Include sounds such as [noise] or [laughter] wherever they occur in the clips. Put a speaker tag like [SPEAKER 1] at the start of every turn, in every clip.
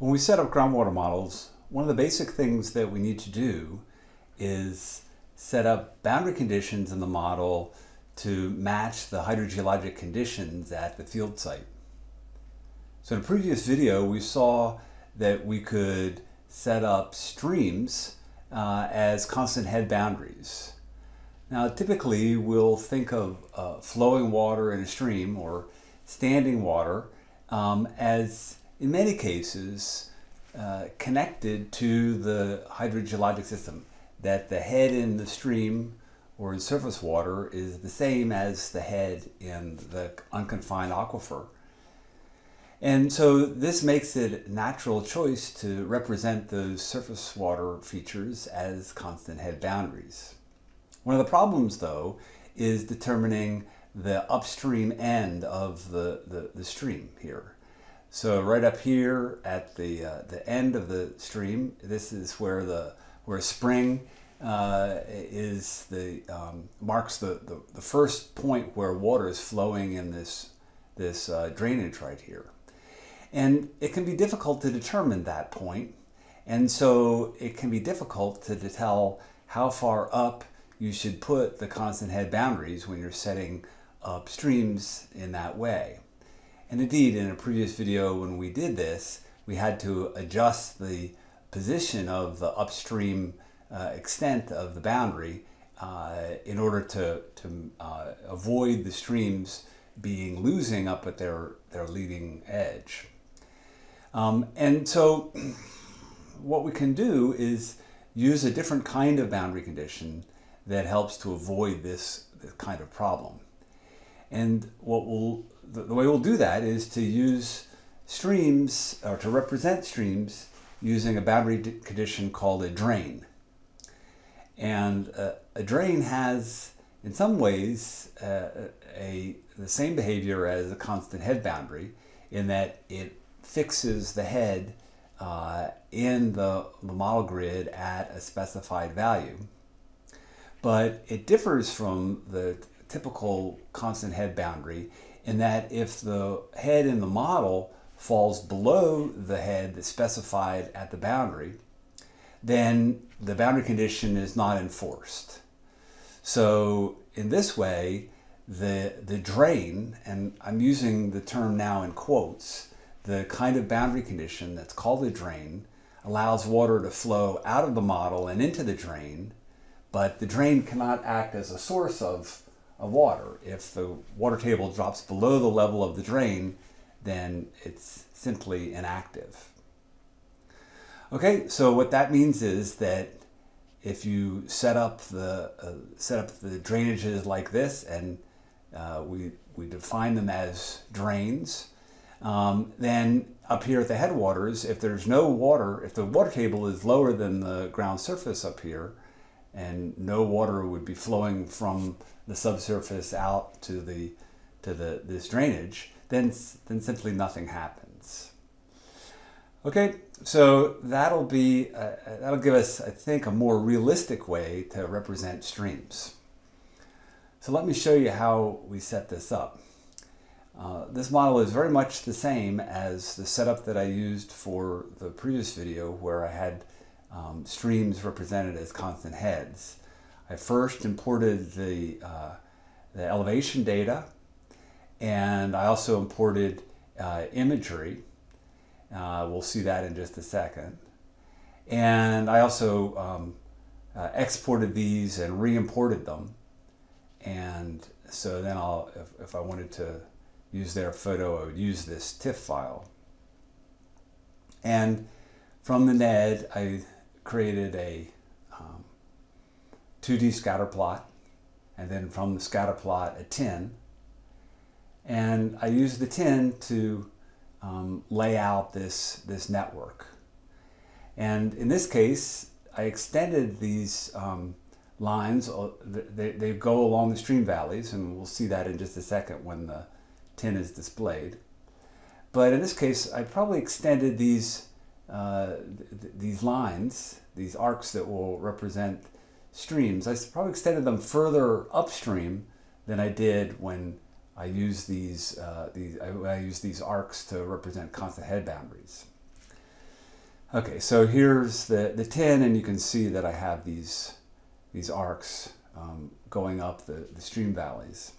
[SPEAKER 1] When we set up groundwater models, one of the basic things that we need to do is set up boundary conditions in the model to match the hydrogeologic conditions at the field site. So in a previous video, we saw that we could set up streams uh, as constant head boundaries. Now, typically, we'll think of uh, flowing water in a stream or standing water um, as in many cases, uh, connected to the hydrogeologic system, that the head in the stream or in surface water is the same as the head in the unconfined aquifer. And so this makes it natural choice to represent those surface water features as constant head boundaries. One of the problems, though, is determining the upstream end of the, the, the stream here. So right up here at the uh, the end of the stream, this is where the where spring uh, is the um, marks the, the, the first point where water is flowing in this this uh, drainage right here, and it can be difficult to determine that point, and so it can be difficult to, to tell how far up you should put the constant head boundaries when you're setting up streams in that way. And indeed, in a previous video when we did this, we had to adjust the position of the upstream uh, extent of the boundary uh, in order to, to uh, avoid the streams being losing up at their, their leading edge. Um, and so [clears throat] what we can do is use a different kind of boundary condition that helps to avoid this, this kind of problem. And what we'll the, the way we'll do that is to use streams or to represent streams using a boundary condition called a drain. And uh, a drain has, in some ways, uh, a, the same behavior as a constant head boundary in that it fixes the head uh, in the, the model grid at a specified value. But it differs from the typical constant head boundary in that if the head in the model falls below the head that's specified at the boundary, then the boundary condition is not enforced. So in this way, the, the drain, and I'm using the term now in quotes, the kind of boundary condition that's called a drain allows water to flow out of the model and into the drain, but the drain cannot act as a source of of water. If the water table drops below the level of the drain, then it's simply inactive. Okay, so what that means is that if you set up the uh, set up the drainages like this, and uh, we we define them as drains, um, then up here at the headwaters, if there's no water, if the water table is lower than the ground surface up here, and no water would be flowing from the subsurface out to the to the this drainage, then then simply nothing happens. Okay, so that'll be uh, that'll give us, I think, a more realistic way to represent streams. So let me show you how we set this up. Uh, this model is very much the same as the setup that I used for the previous video where I had um, streams represented as constant heads. I first imported the, uh, the elevation data and I also imported uh, imagery. Uh, we'll see that in just a second. And I also um, uh, exported these and re-imported them. And so then I'll, if, if I wanted to use their photo, I would use this TIFF file. And from the NED, I created a 2D scatter plot, and then from the scatter plot a tin. And I use the tin to um, lay out this, this network. And in this case, I extended these um, lines, uh, they, they go along the stream valleys, and we'll see that in just a second when the tin is displayed. But in this case, I probably extended these, uh, th these lines, these arcs that will represent streams, I probably extended them further upstream than I did when I used these, uh, these I, I used these arcs to represent constant head boundaries. Okay, so here's the, the tin, and you can see that I have these, these arcs um, going up the, the stream valleys.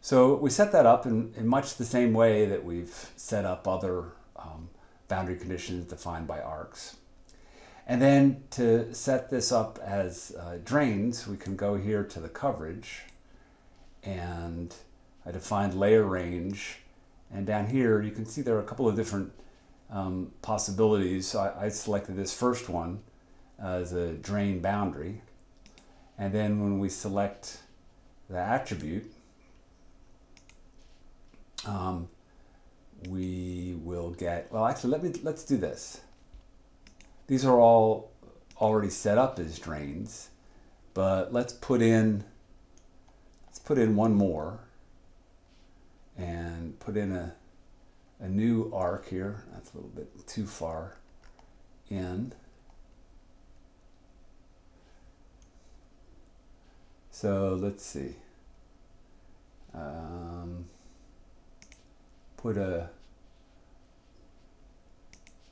[SPEAKER 1] So we set that up in, in much the same way that we've set up other um, boundary conditions defined by arcs. And then to set this up as uh, drains, we can go here to the coverage and I defined layer range. And down here, you can see there are a couple of different um, possibilities. So I, I, selected this first one as a drain boundary. And then when we select the attribute, um, we will get, well, actually, let me, let's do this. These are all already set up as drains, but let's put in, let's put in one more and put in a, a new arc here. That's a little bit too far in. So let's see. Um, put a,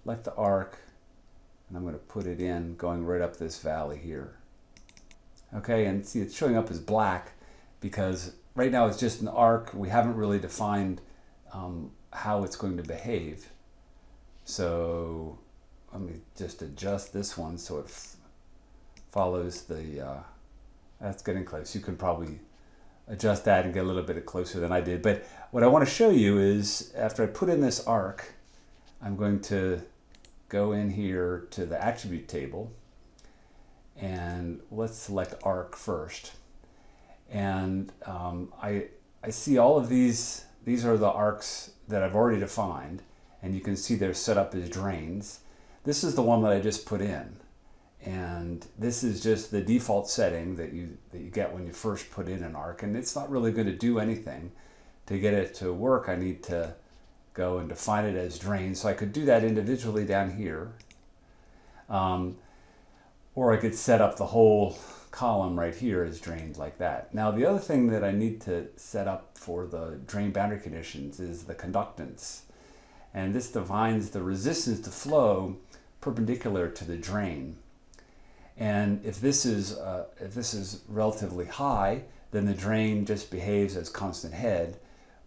[SPEAKER 1] let the arc, and I'm going to put it in going right up this valley here. Okay, and see it's showing up as black because right now it's just an arc. We haven't really defined um, how it's going to behave. So let me just adjust this one so it follows the, uh, that's getting close. You can probably adjust that and get a little bit closer than I did. But what I want to show you is after I put in this arc, I'm going to go in here to the attribute table and let's select arc first. And um, I, I see all of these, these are the arcs that I've already defined and you can see they're set up as drains. This is the one that I just put in and this is just the default setting that you that you get when you first put in an arc and it's not really going to do anything to get it to work. I need to go and define it as drain so I could do that individually down here. Um, or I could set up the whole column right here as drained like that. Now the other thing that I need to set up for the drain boundary conditions is the conductance. And this defines the resistance to flow perpendicular to the drain and if this is, uh, if this is relatively high, then the drain just behaves as constant head.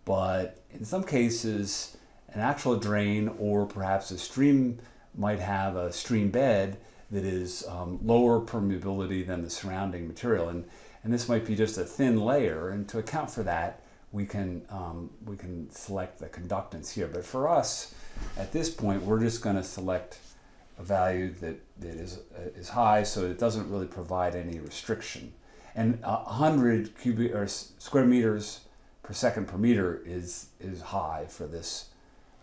[SPEAKER 1] But in some cases, an actual drain or perhaps a stream might have a stream bed that is um, lower permeability than the surrounding material. And, and this might be just a thin layer. And to account for that, we can, um, we can select the conductance here. But for us, at this point, we're just going to select a value that, that is, uh, is high, so it doesn't really provide any restriction. And 100 cubic or square meters per second per meter is, is high for this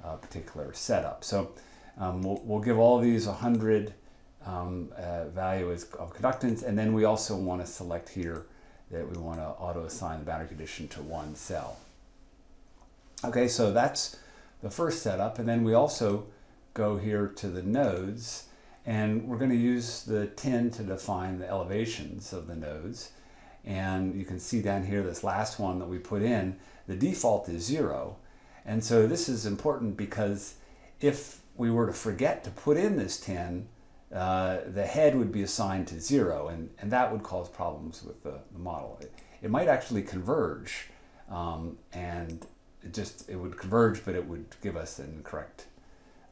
[SPEAKER 1] uh, particular setup. So um, we'll, we'll, give all these 100 um, uh, value as, of conductance, and then we also want to select here that we want to auto-assign the boundary condition to one cell. Okay, so that's the first setup, and then we also go here to the nodes and we're going to use the TIN to define the elevations of the nodes. And you can see down here this last one that we put in, the default is zero. And so this is important because if we were to forget to put in this tin, uh, the head would be assigned to zero, and, and that would cause problems with the, the model. It, it, might actually converge, um, and it just it would converge, but it would give us an incorrect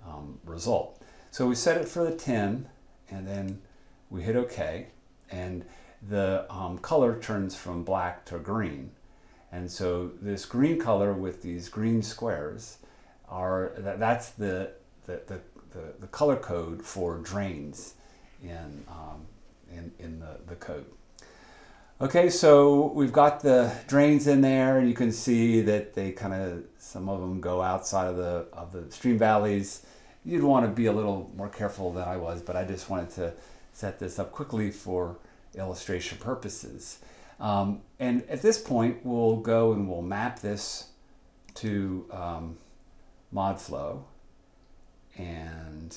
[SPEAKER 1] um, result. So we set it for the TIN and then we hit OK and the um, color turns from black to green. And so this green color with these green squares are that, that's the, the, the, the, the color code for drains in, um, in, in the, the code. Okay, so we've got the drains in there, and you can see that they kind of some of them go outside of the of the stream valleys you'd want to be a little more careful than I was, but I just wanted to set this up quickly for illustration purposes. Um, and at this point, we'll go and we'll map this to um, ModFlow. And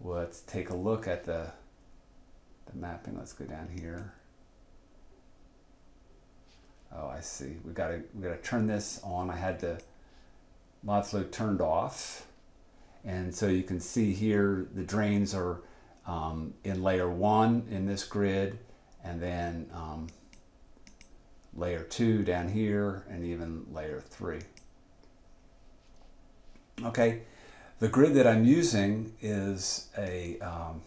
[SPEAKER 1] let's take a look at the, the mapping. Let's go down here. Oh, I see. We got to we got to turn this on. I had the ModFlow turned off And so you can see here the drains are um, in layer one in this grid, and then um, layer two down here, and even layer three. Okay, the grid that I'm using is a um,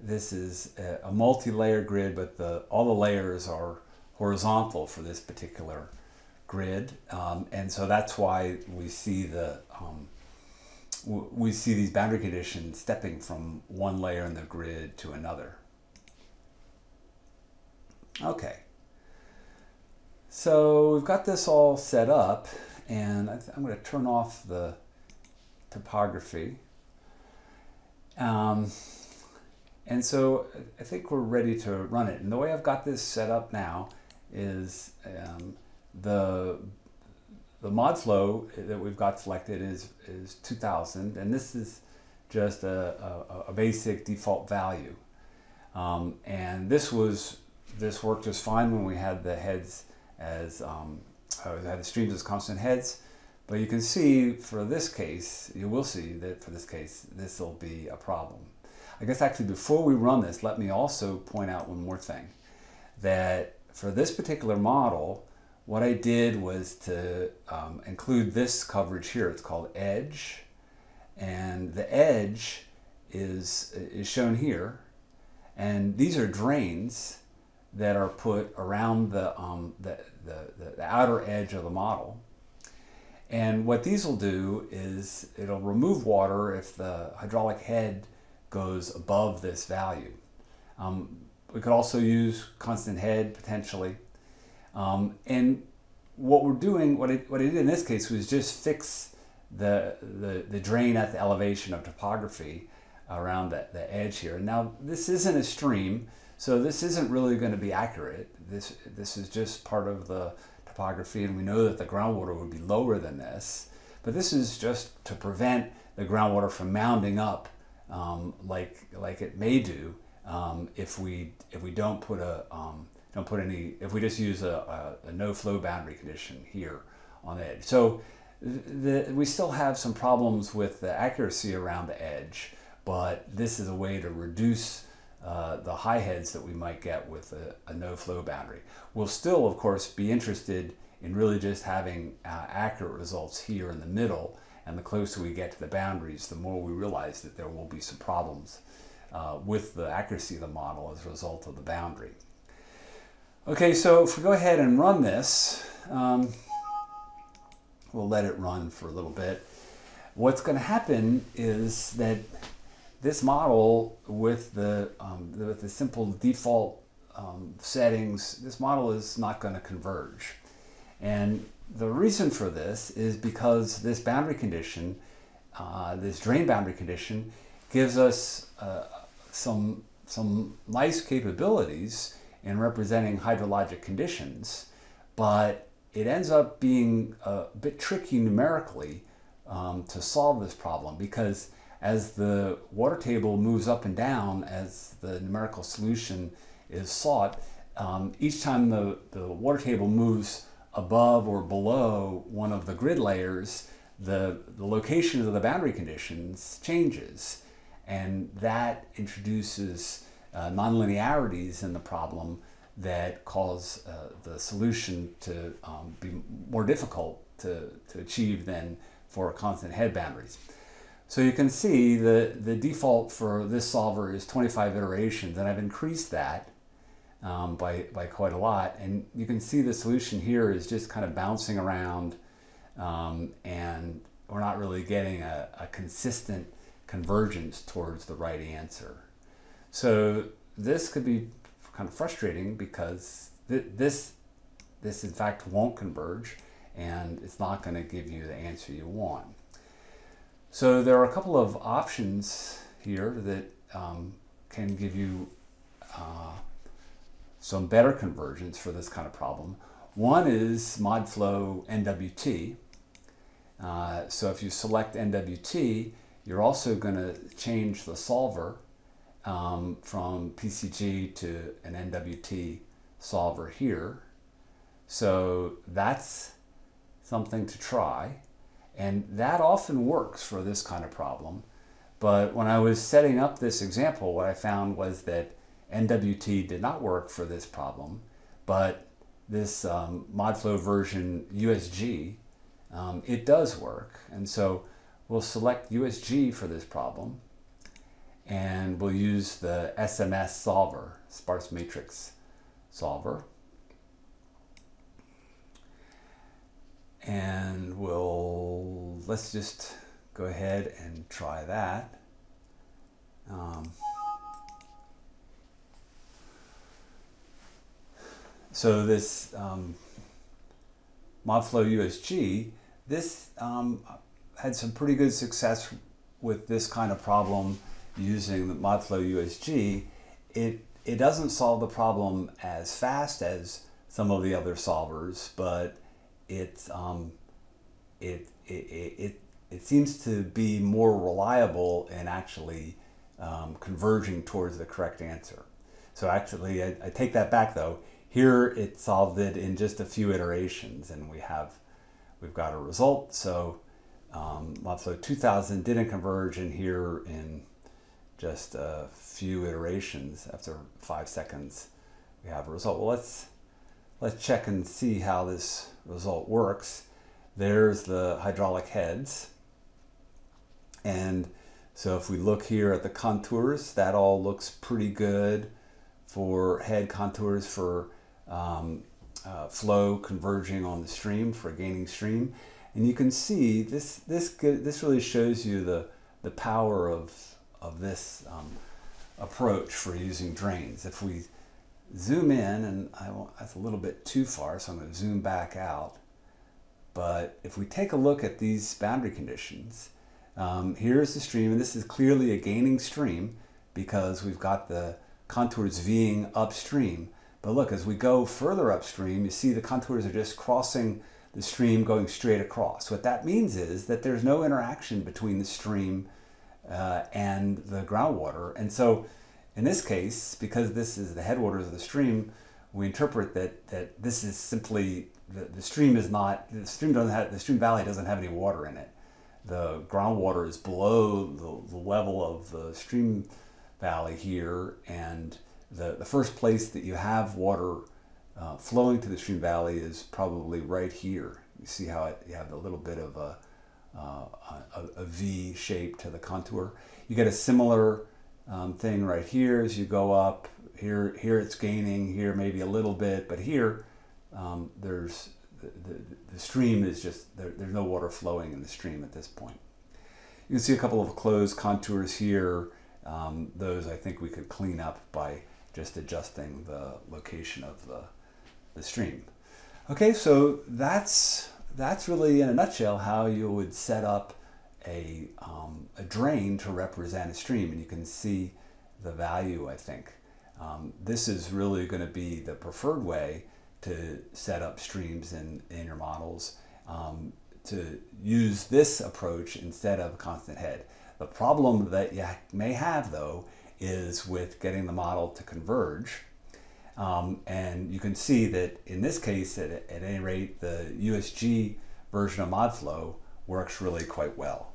[SPEAKER 1] this is a, a multi-layer grid, but the all the layers are horizontal for this particular grid, um, and so that's why we see the um, we see these boundary conditions stepping from one layer in the grid to another. Okay, so we've got this all set up, and I'm going to turn off the topography. Um, and so I think we're ready to run it. And the way I've got this set up now is um, the the ModFlow that we've got selected is, is 2000 and this is just a, a, a basic default value. Um, and this was this worked just fine when we had the heads as um, uh, had the streams as constant heads. But you can see for this case, you will see that for this case, this will be a problem. I guess actually before we run this, let me also point out one more thing. That for this particular model, what I did was to um, include this coverage here. It's called edge. And the edge is, is shown here. And these are drains that are put around the, um, the, the, the outer edge of the model. And what these will do is it'll remove water if the hydraulic head goes above this value. Um, we could also use constant head potentially. Um, and what we're doing, what it, what it did in this case was just fix the, the, the drain at the elevation of topography around the, the edge here. Now this isn't a stream, so this isn't really going to be accurate. This, this is just part of the topography and we know that the groundwater would be lower than this. But this is just to prevent the groundwater from mounding up um, like, like it may do um, if, we, if we don't put, a, um, don't put any, if we just use a, a, a no flow boundary condition here on the edge. So the, we still have some problems with the accuracy around the edge, but this is a way to reduce uh, the high heads that we might get with a, a, no flow boundary. We'll still, of course, be interested in really just having uh, accurate results here in the middle. And the closer we get to the boundaries, the more we realize that there will be some problems uh, with the accuracy of the model as a result of the boundary. Okay, so if we go ahead and run this, um, we'll let it run for a little bit. What's going to happen is that this model with the, um, the, with the simple default um, settings, this model is not going to converge. And the reason for this is because this boundary condition, uh, this drain boundary condition, gives us uh, some, some nice capabilities in representing hydrologic conditions, but it ends up being a bit tricky numerically um, to solve this problem because as the water table moves up and down as the numerical solution is sought, um, each time the, the water table moves above or below one of the grid layers, the, the location of the boundary conditions changes. And that introduces uh, nonlinearities in the problem that cause uh, the solution to um, be more difficult to, to achieve than for constant head boundaries. So you can see the, the default for this solver is 25 iterations, and I've increased that um, by, by quite a lot. And you can see the solution here is just kind of bouncing around, um, and we're not really getting a, a consistent convergence towards the right answer. So this could be kind of frustrating because th this, this in fact won't converge, and it's not going to give you the answer you want. So there are a couple of options here that um, can give you uh, some better convergence for this kind of problem. One is ModFlow NWT. Uh, so if you select NWT, you're also going to change the solver um, from PCG to an NWT solver here. So that's something to try. And that often works for this kind of problem. But when I was setting up this example, what I found was that NWT did not work for this problem, but this um, ModFlow version USG, um, it does work. And so we'll select USG for this problem, and we'll use the SMS solver, sparse matrix solver. And we'll, let's just go ahead and try that. Um, so this um, ModFlow USG, this um, had some pretty good success with this kind of problem using the ModFlow USG. It, it doesn't solve the problem as fast as some of the other solvers, but it, um, it, it, it, it seems to be more reliable in actually um, converging towards the correct answer. So actually, I, I, take that back though. Here it solved it in just a few iterations, and we have we've got a result. So um, ModFlow 2000 didn't converge, and here in just a few iterations, after five seconds, we have a result. Well, let's let's check and see how this result works. There's the hydraulic heads. And so if we look here at the contours, that all looks pretty good for head contours for um, uh, flow converging on the stream for a gaining stream. And you can see this, this, this really shows you the, the power of, of this um, approach for using drains. If we zoom in, and I that's a little bit too far, so I'm going to zoom back out. But if we take a look at these boundary conditions, um, here's the stream, and this is clearly a gaining stream because we've got the contours Ving upstream. But look, as we go further upstream, you see the contours are just crossing the stream going straight across. What that means is that there's no interaction between the stream uh, and the groundwater. And so in this case, because this is the headwaters of the stream, we interpret that, that this is simply, the, the stream is not, the stream doesn't have, the stream valley doesn't have any water in it. The groundwater is below the, the level of the stream valley here, and the, the first place that you have water uh, flowing to the stream valley is probably right here. You see how it, you have a little bit of a, uh, a, a V shape to the contour. You get a similar um, thing right here as you go up. Here, here it's gaining. Here maybe a little bit, but here um, there's the, the, the, stream is just there, there's no water flowing in the stream at this point. You can see a couple of closed contours here. Um, those I think we could clean up by just adjusting the location of the, the stream. Okay, so that's that's really in a nutshell how you would set up a, um, a drain to represent a stream, and you can see the value, I think. Um, this is really going to be the preferred way to set up streams in, in your models, um, to use this approach instead of constant head. The problem that you may have, though, is with getting the model to converge. Um, and you can see that in this case, at, at any rate, the USG version of ModFlow works really quite well.